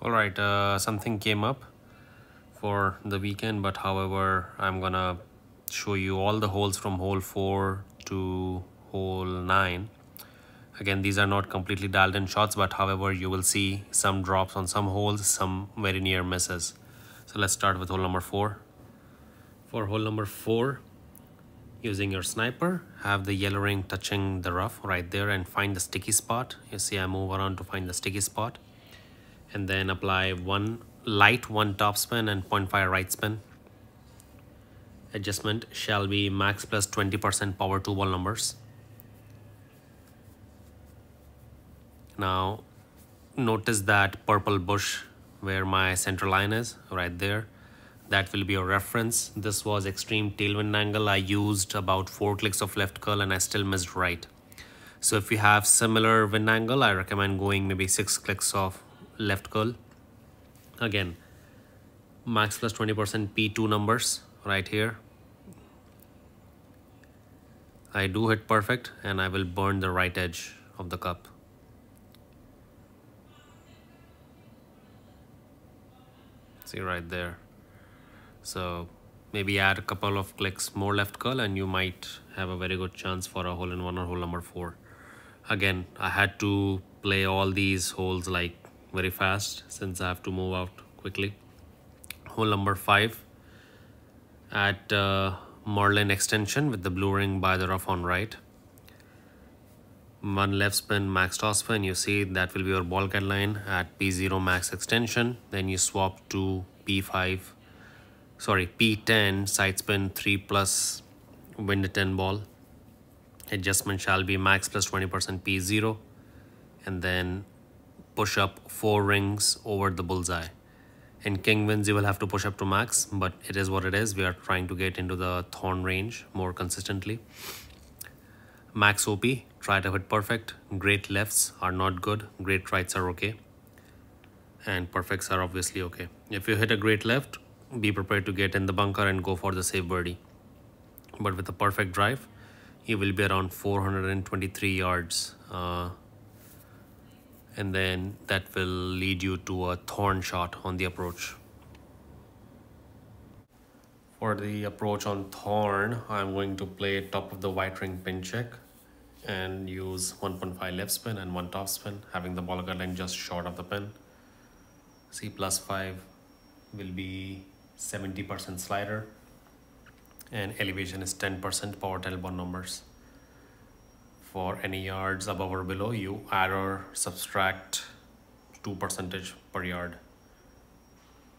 all right uh, something came up for the weekend but however i'm gonna show you all the holes from hole 4 to hole 9 again these are not completely dialed in shots but however you will see some drops on some holes some very near misses. So let's start with hole number 4 for hole number 4 using your sniper have the yellow ring touching the rough right there and find the sticky spot. You see i move around to find the sticky spot and then apply one light one topspin and 0.5 right spin. Adjustment shall be max plus 20% power two ball numbers. Now notice that purple bush where my center line is right there. That will be your reference. This was extreme tailwind angle. I used about four clicks of left curl and i still missed right. So if you have similar wind angle i recommend going maybe six clicks of left curl. Again max plus 20% P2 numbers right here. I do hit perfect and I will burn the right edge of the cup. See right there. So maybe add a couple of clicks more left curl and you might have a very good chance for a hole in one or hole number four. Again I had to play all these holes like very fast since I have to move out quickly. Hole number 5 at uh, Merlin extension with the blue ring by the rough on right. One left spin max topspin you see that will be your ball line at P0 max extension then you swap to P5 sorry P10 side spin 3 plus wind 10 ball adjustment shall be max plus 20% P0 and then push up four rings over the bullseye. In king winds, you will have to push up to max, but it is what it is. We are trying to get into the thorn range more consistently. Max OP, try to hit perfect. Great lefts are not good. Great rights are okay. And perfects are obviously okay. If you hit a great left, be prepared to get in the bunker and go for the safe birdie. But with a perfect drive, you will be around 423 yards. Uh, and then that will lead you to a thorn shot on the approach. For the approach on thorn, I'm going to play top of the white ring pin check and use 1.5 left spin and one top spin, having the ball line just short of the pin. C plus 5 will be 70% slider and elevation is 10% power tailbone numbers for any yards above or below you add or subtract 2 percentage per yard.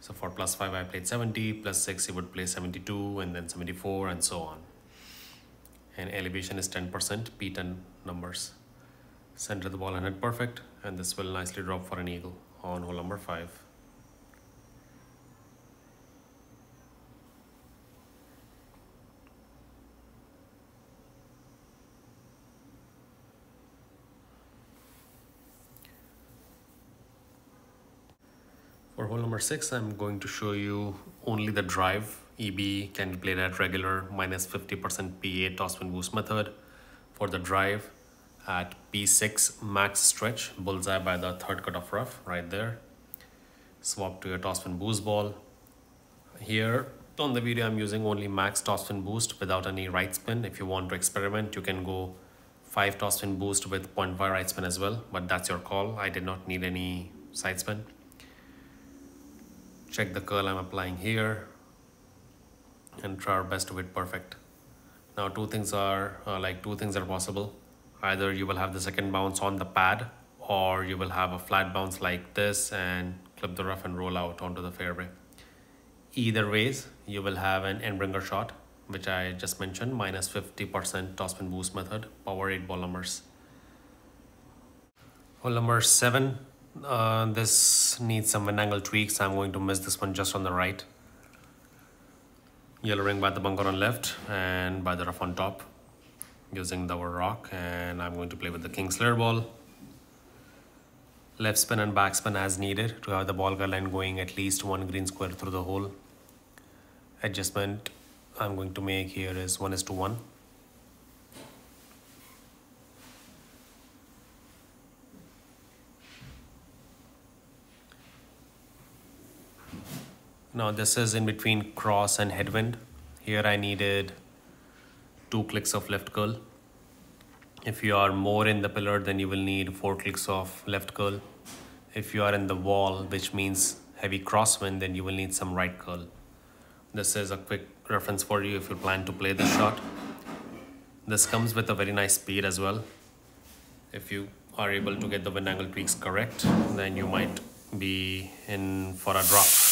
So for plus 5 I played 70 plus 6 you would play 72 and then 74 and so on. And elevation is 10% P10 numbers. Center the ball and hit perfect and this will nicely drop for an eagle on hole number 5 hole number 6, I'm going to show you only the drive. EB can be played at regular minus 50% P8 topspin boost method. For the drive at P6 max stretch, bullseye by the third cut of rough right there. Swap to your topspin boost ball. Here on the video, I'm using only max topspin boost without any right spin. If you want to experiment, you can go 5 topspin boost with 0.5 right spin as well, but that's your call. I did not need any side spin check the curl I'm applying here and try our best to hit perfect. Now two things are uh, like two things are possible. Either you will have the second bounce on the pad or you will have a flat bounce like this and clip the rough and roll out onto the fairway. Either ways, you will have an Endbringer shot, which I just mentioned, minus 50% topspin boost method, power 8 ball numbers. Hole number 7, uh, this needs some wind angle tweaks. I'm going to miss this one just on the right. Yellow ring by the bunker on left and by the rough on top using the rock and I'm going to play with the king slayer ball. Left spin and back spin as needed to have the ball line going at least one green square through the hole. Adjustment I'm going to make here is 1 is to 1. Now this is in between cross and headwind. Here I needed two clicks of left curl. If you are more in the pillar, then you will need four clicks of left curl. If you are in the wall, which means heavy crosswind, then you will need some right curl. This is a quick reference for you if you plan to play this shot. This comes with a very nice speed as well. If you are able to get the wind angle tweaks correct, then you might be in for a drop.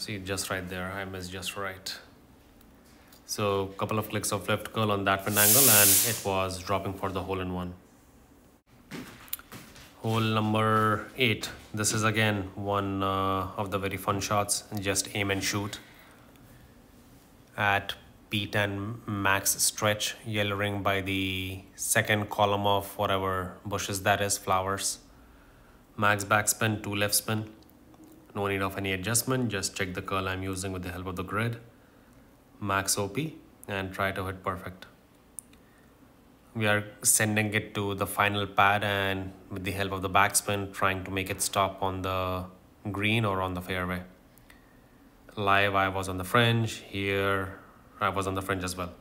See, just right there, I missed just right. So a couple of clicks of left curl on that wind angle and it was dropping for the hole in one. Hole number eight. This is again one uh, of the very fun shots. Just aim and shoot. At P10 max stretch, yellow ring by the second column of whatever bushes that is, flowers. Max backspin, two left spin. No need of any adjustment, just check the curl I'm using with the help of the grid max OP and try to hit perfect. We are sending it to the final pad and with the help of the backspin trying to make it stop on the green or on the fairway. Live I was on the fringe, here I was on the fringe as well.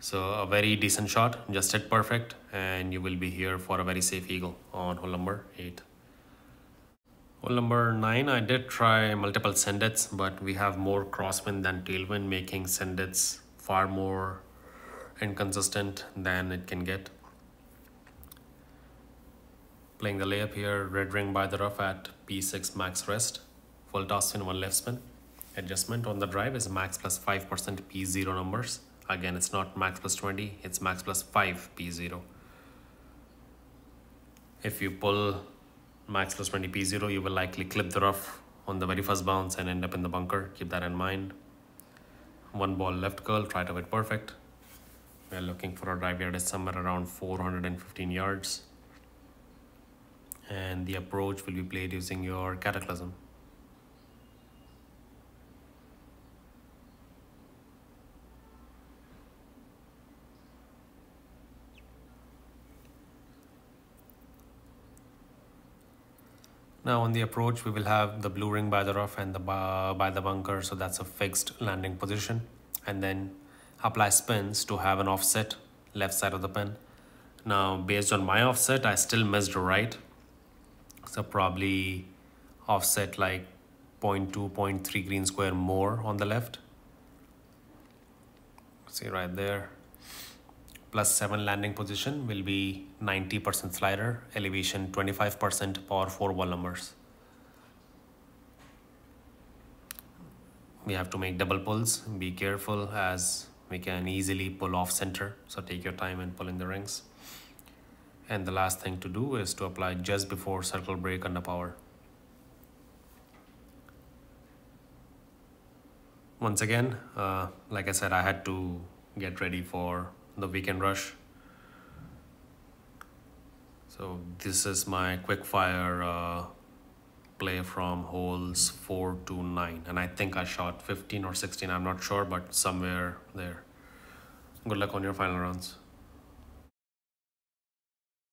So a very decent shot, just hit perfect and you will be here for a very safe eagle on hole number 8. Hole number 9, I did try multiple sendits, but we have more crosswind than tailwind, making sendits far more inconsistent than it can get. Playing the layup here, red ring by the rough at P6 max rest, full topspin, one left spin. Adjustment on the drive is max plus 5% P0 numbers. Again, it's not max plus 20, it's max plus 5 P0. If you pull max plus 20 P0, you will likely clip the rough on the very first bounce and end up in the bunker. Keep that in mind. One ball left curl, try to hit perfect. We're looking for a drive yard somewhere around 415 yards. And the approach will be played using your cataclysm. Now on the approach, we will have the blue ring by the rough and the by the bunker. So that's a fixed landing position. And then apply spins to have an offset left side of the pin. Now, based on my offset, I still missed right. So probably offset like 0.2, 0.3 green square more on the left. See right there plus 7 landing position will be 90% slider, elevation 25% power 4 ball numbers. We have to make double pulls, be careful as we can easily pull off center. So take your time and pull in the rings. And the last thing to do is to apply just before circle break under power. Once again, uh, like I said, I had to get ready for the weekend rush. So this is my quick fire uh, play from holes 4 to 9 and I think I shot 15 or 16 I'm not sure but somewhere there. Good luck on your final rounds.